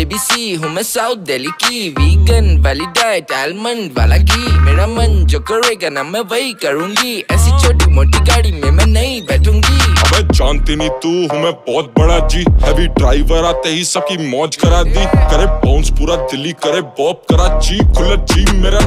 Baby सी हूँ मैं south Delhi की वीगन वाली डाइट आलमंड वाला घी मेरा मन जो करेगा ना मैं वही करूँगी। ऐसी छोटी मोटी गाड़ी में मैं नहीं बैठूँगी। अबे जानती नहीं तू, हूँ मैं बहुत बड़ा जी। हैवी ड्राइवर आते ही सबकी मौज करा दी। करे बाउंस पूरा दिल्ली, करे बॉप करा जी। खुला जी, मेरा